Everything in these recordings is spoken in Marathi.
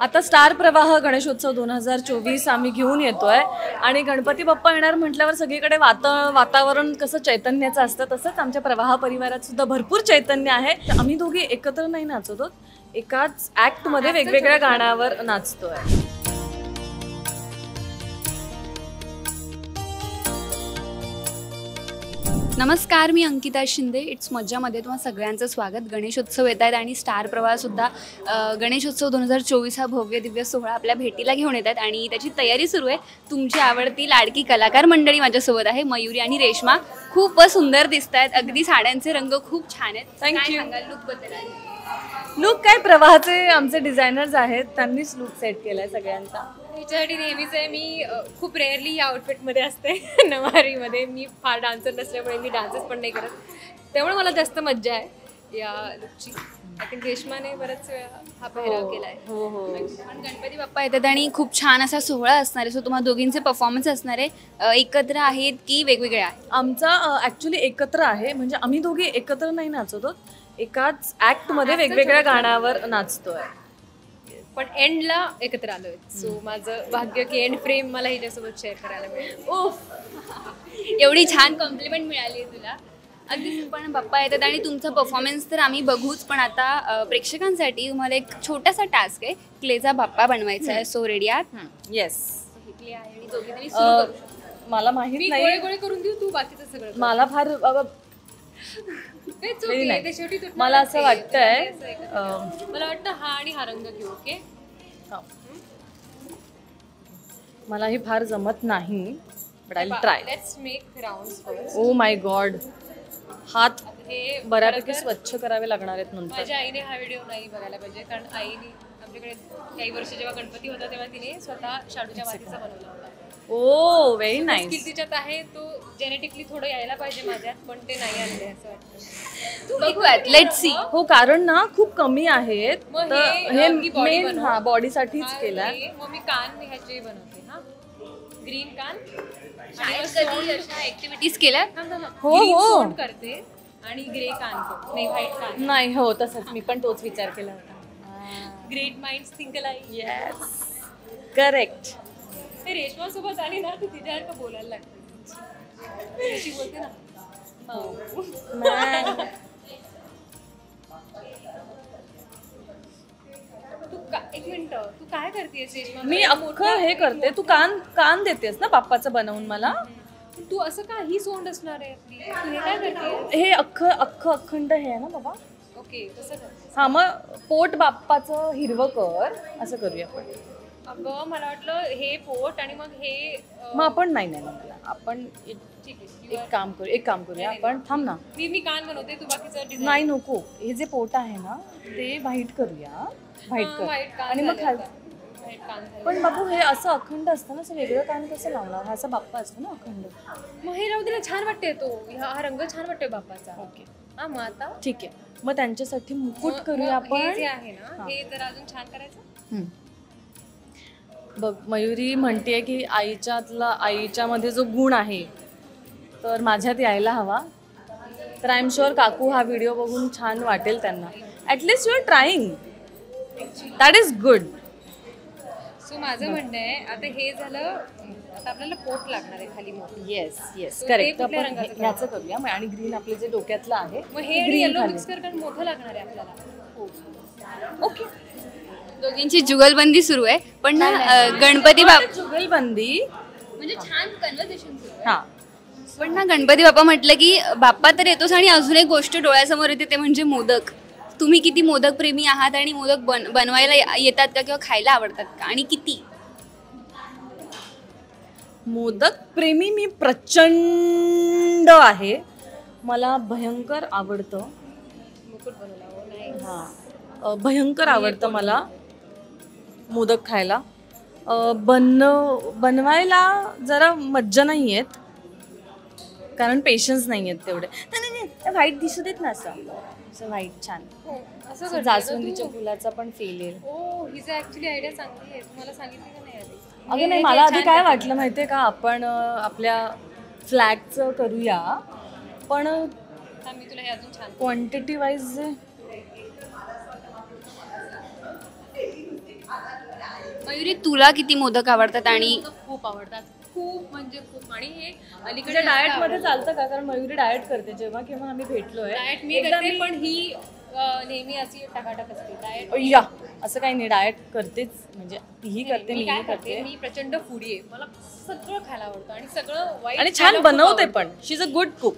आता स्टार प्रवाह गणेशोत्सव दोन हजार चोवीस आम्ही घेऊन येतोय. आणि गणपती बाप्पा येणार म्हटल्यावर सगळीकडे वाता वातावरण कसं चैतन्याचं असतं तसंच आमच्या प्रवाह परिवारात सुद्धा भरपूर चैतन्य आहे. आम्ही दोघी एकत्र नाही नाचत एकाच ऍक्टमध्ये वेगवेगळ्या गाण्यावर नाचतोय. नमस्कार मी अंकिता शिंदे. इट्स मज्जामध्ये तुम्हा सगळ्यांचं स्वागत. गणेशोत्सव येत आहेत आणि स्टार प्रवाहसुद्धा गणेशोत्सव दोन हजार चोवीस हा भव्य दिव्य सोहळा आपल्या भेटीला घेऊन येत आहेत आणि त्याची तयारी सुरू आहे. तुमची आवडती लाडकी कलाकार मंडळी माझ्यासोबत आहे मयुरी आणि रेश्मा. खूप सुंदर दिसत आहेत अगदी साड्यांचे रंग खूप छान आहेत. सांगाल लुकबद्दल लुक काय प्रवाहाचे आमचे डिझायनर्स आहेत. त्यांनीच लुक सेट केलाय सगळ्यांचा. हिच्यासाठी नेहमीच आहे मी खूप रेअरली या आउटफिटमध्ये असते. नवारीमध्ये मी फार डान्सर नसल्यामुळे मी डान्सेस पण नाही करत. त्यामुळे मला जास्त मज्जा आहे. या लुकची रेश्माने बऱ्याच वेळा हा पेहराव केला आहे हो हो. पण गणपती बाप्पा येतात आणि खूप छान असा सोहळा असणार आहे. सो तुम्हाला दोघींचे परफॉर्मन्स असणार आहे. एकत्र आहेत की वेगवेगळे आहेत? आमचा ऍक्च्युली एकत्र आहे. म्हणजे आम्ही दोघी एकत्र नाही नाचत आहोत. एकाच ऍक्टमध्ये वेगवेगळ्या गाण्यावर नाचतोय. पण एंडला एकत्र आलोय. सो माझं भाग्य की एंड फ्रेम मला हिच्यासोबत शेअर करायला मिळेल. एवढी छान कॉम्प्लिमेंट मिळाली आहे तुला. अगदी पण बाप्पा येतात आणि तुमचा परफॉर्मन्स तर आम्ही बघूच पण आता प्रेक्षकांसाठी तुम्हाला एक छोटासा टास्क आहे. क्लेचा बाप्पा बनवायचा आहे सो रेडी आहात? येस. मला माहीत गोळे नाही. गोळे करून देऊ तू बाकीचं सगळं. मला फार ते शेवटी तुटणार मला असं. वाटतंय असं आहे का? अं, मला वाटतं हा आणि हा रंग घेऊ ओके हा. मला हे फार जमत नाही but I try let's make round first oh my God हात हे बऱ्यापैकी स्वच्छ करावे लागणार आहेत नंतर. माझ्या आईने हा व्हिडिओ नाही बघायला पाहिजे कारण आईने आमच्याकडे काही वर्ष जेव्हा गणपती होता तेव्हा तिने स्वतः शाडूच्या मातीचा बनवला. ओ व्हेरी नाईस तिच्यात आहे? तो जेनेटिकली थोडं यायला पाहिजे माझ्यात पण ते नाही आणले असं वाटतं. बघूयात लेट सी हो? कारण ना खूप कमी आहेत. मग हे, मेन. हा बॉडीसाठीच केलाय. हे, मग मी कान मी ह्याचे बनवते हा? ग्रीन कान? ऍक्टिव्हिटीज केल्या. हो, हो. करते आणि ग्रे कान. नाही व्हाईट कान. नाही हो तसंच. मी पण तोच विचार केला होता. Great mind think like yes correct ते रेशमा सोबत आली ना ती तिच्यासारखं बोलायला लागते. अशी बोलते ना. हो. तू का एक मिनिट तू काय करतेस रेशमा? मी अख्खं हे करते. तू कान कान देतेस ना बाप्पाचं बनवून मला? तू असं का ही सोंड असणार आहे आपली? तू हे काय करते हे अख्खं अख्खं अखंड हे आहे ना बाबा? ओके तसं कर. हा मग पोट बाप्पाचं हिरवं कर. असं करूया आपण. अगं मला वाटलं हे पोट आणि मग हे मग आपण नाही नाही मला. आपण एक ठीक आहे. एक काम करू एक काम करूया. आपण थांब ना. मी मी कान बनवते तू बाकीचं नाही नको. हे जे पोट आहे ना ते व्हाईट करूया. व्हाईट कर. आणि मग खाल पण बाबू हे असं अखंड असतं ना असं वेगळं कान कसं लावणार? हा असा बाप्पा असतो ना अखंड. मग हे राहू दे ना छान वाटते तो. हा रंग छान वाटतोय बापाचा ओके. हा मग आता ठीक आहे. मग त्यांच्यासाठी मुकुट करूया मग हे जे आपण आहे ना हे. जर अजून छान करायचं. बघ मयुरी म्हणते की आईच्यातला आईच्यामध्ये जो गुण आहे तर माझ्यात यायला हवा. तर आय एम शुअर काकू हा व्हिडिओ बघून छान वाटेल त्यांना. At least you are trying that is good so माझं म्हणणं आहे आता हे झालं आता आपल्याला पोट लागणार आहे खाली मोठं. येस येस करेक्ट आपण हे- ह्याचं करूया. मग आणि ग्रीन आपले जे डोक्यातलं आहे मग हे ग्रीन मिक्स कर कारण मोठं लागणार आहे आपल्याला. ओके दोघींची जुगलबंदी सुरू आहे. पण ना गणपती बाप जुगलबंदी? म्हणजे छान कन्व्हर्सेशन हा. पण ना गणपती बाप्पा म्हटलं की बाप्पा तर येतोच आणि अजून एक गोष्ट डोळ्यासमोर येते ते म्हणजे मोदक. तुम्ही किती मोदक प्रेमी आहात आणि मोदक बन बनवायला येतात का किंवा खायला आवडतात का? आणि किती? मोदक प्रेमी मी प्रचंड आहे. मला भयंकर आवडतं. हो हा. भयंकर आवडतं मला. मोदक खायला. बन बनवायला जरा मज्जा नाही येत. कारण पेशन्स नाही आहेत तेवढे. नाही, नाही नाही व्हाईट दिसू देत ना असं. असं व्हाईट छान. हो असं करते जास्वंदीच्या तू. फुलाचा पण फेल येईल. हो हिचं ऍक्च्युली आयडिया चांगली आहे. तुम्हाला सांगितली का नाही आधी? अगं नाही मला आधी काय वाटलं माहितीये का? आपण अ, आपल्या फ्लॅटचं करूया. पण हा, मी तुला हे अजून छान क्वांटिटी वाईज मयुरी तुला किती मोदक आवडतात आणि खूप आवडतात. खूप म्हणजे खूप. आणि हे अलीकडे डाएटमध्ये चालतं का? कारण मयुरी डाएट करते. जेव्हा केव्हा आम्ही भेटलोय डाएट मी करते पण ही नेहमी अशी टकाटक असते. डाएट या. असं काही नाही. डाएट करतेच. म्हणजे तीही करते मी काय करते? मी प्रचंड फूडी आहे. मला सगळं खायला आवडतं आणि सगळं वाईट आणि छान बनवते. पण. She is a good cook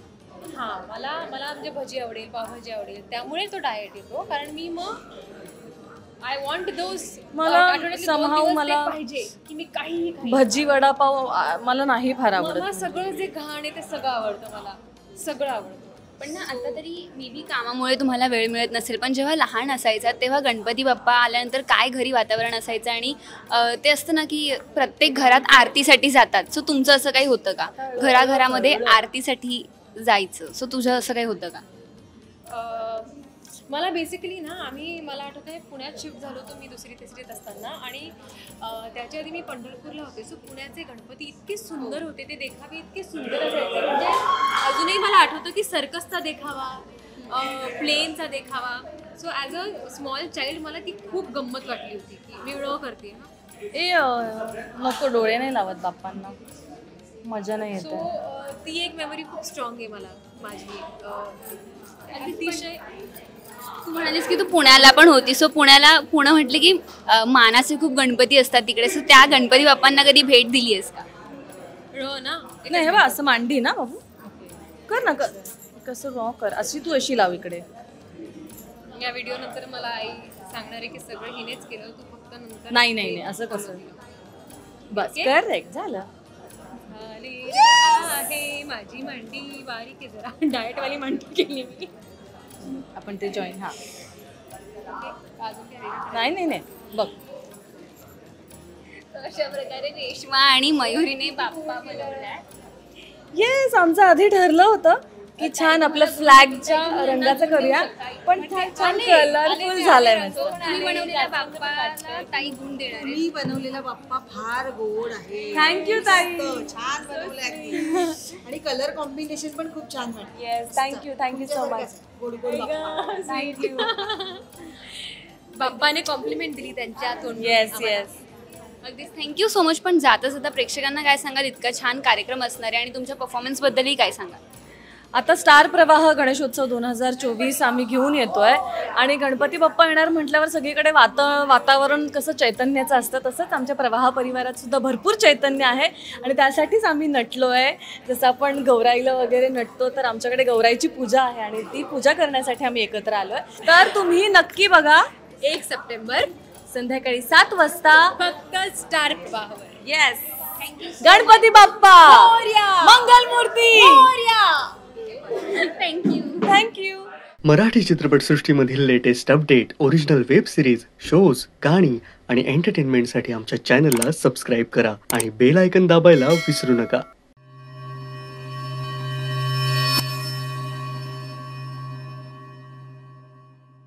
हा मला मला म्हणजे भजी आवडेल पावभाजी आवडेल. त्यामुळे तो डाएट येतो. कारण मी मग आय वॉन्ट दोज मला somehow मला- पाहिजे की मी खाईन. भजी वडापाव मला नाही फार आवडत. मला सगळं जे घाण आहे ते सगळं आवडतं मला. सगळं आवडतं. पण ना आता तरी मे बी कामामुळे तुम्हाला वेळ मिळत नसेल पण जेव्हा लहान असायचा तेव्हा गणपती बाप्पा आल्यानंतर काय घरी वातावरण असायचं आणि ते असतं ना की प्रत्येक घरात आरतीसाठी जातात. सो तुमचं असं काही होतं का? घराघरामध्ये आरतीसाठी जायचं. सो तुझं असं काही होतं का? मला बेसिकली ना आम्ही मला आठवत आहे पुण्यात शिफ्ट झालो होतो मी दुसरी तिसरीत असताना. आणि त्याच्या आधी मी पंढरपूरला होते. सो पुण्याचे गणपती इतके सुंदर होते ते देखावे इतके सुंदर असायचे. म्हणजे अजूनही मला आठवतं की सर्कसचा देखावा प्लेनचा देखावा. So as a small child मला ती खूप गंमत वाटली होती की मी व्हिडिओ करते. ना ए नको डोळे नाही लावत बाप्पांना. मजा नाही सो येते ती एक मेमरी खूप स्ट्रॉंग आहे मला. माझी अतिशय तू म्हणालीस की तू पुण्याला पण होती सो पुण्याला पुणे म्हटलं की अं, मानाचे खूप गणपती असतात तिकडे. सो त्या गणपती बाप्पांना कधी भेट दिली आहेस का? र ना. नाही हे बघ असं मांडी ना बाबू. कर ना कर. कसं रॉ कर. अशी तू अशी लाव इकडे. या व्हिडिओ नंतर मला आई सांगणार आहे की सगळं हिनेच केलं. तू फक्त नंतर नाही नाही नाही. असं कसं? बस करेक्ट झालं. झाली आहे माझी मांडी. बारीक आहे जरा. डाएट वाली मांडी केली मी. आपण ते जॉईन हा? नाही नाही नाही. बघ. अशा प्रकारे रेश्मा आणि मयुरीने बाप्पा बनवलाय. येस आमचं आधी ठरलं होतं. की छान आपलं फ्लॅगच्या रंगाचं करूया. पण छान छान कलरफुल झालंय मस्त. तुम्ही बनवलेल्या बाप्पाला ताई गुण देणार आहे मी बनवलेला बाप्पा फार गोड आहे. थँक्यू ताई. छान बनवलं आणि कलर कॉम्बिनेशन पण खूप छान वाटतं. Yes thank you thank you so much गोड गोड बाप्पा. थँक्यू बाप्पाने कॉम्प्लिमेंट दिली त्यांच्या येस. येस अगदीच थँक्यू सो मच पण जाता जाता प्रेक्षकांना काय सांगाल? इतका छान कार्यक्रम असणार आहे आणि तुमच्या परफॉर्मन्सबद्दलही काय सांगाल? आता स्टार प्रवाह गणेशोत्सव दोन हजार चोवीस आम्ही घेऊन येतोय. आणि गणपती बाप्पा येणार म्हटल्यावर सगळीकडे वात वातावरण कसं चैतन्याचं असतं तसंच आमच्या प्रवाह परिवारात सुद्धा भरपूर चैतन्य आहे. आणि त्यासाठीच आम्ही नटलो आहे जसं आपण गौराईला वगैरे नटतो तर आमच्याकडे गौराईची पूजा आहे आणि ती पूजा करण्यासाठी आम्ही एकत्र आलो आहे तर तुम्ही नक्की बघा एक सप्टेंबर संध्याकाळी सात वाजता फक्त स्टार प्रवाहावर. Yes Ganpati Bappa. Mangalmurti. Thank you thank you Marathi चित्रपटसृष्टीमधील latest update original web series shows गाणी आणि एंटरटेनमेंटसाठी आमच्या चॅनलला सबस्क्राईब करा आणि बेल आयकन दाबायला विसरू नका.